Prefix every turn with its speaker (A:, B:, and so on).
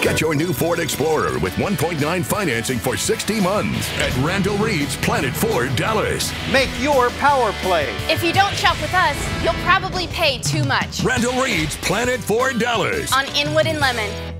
A: Get your new Ford Explorer with 1.9 financing for 60 months at Randall Reed's Planet Ford Dallas.
B: Make your power play.
C: If you don't shop with us, you'll probably pay too much.
A: Randall Reed's Planet Ford Dallas.
C: On Inwood and Lemon.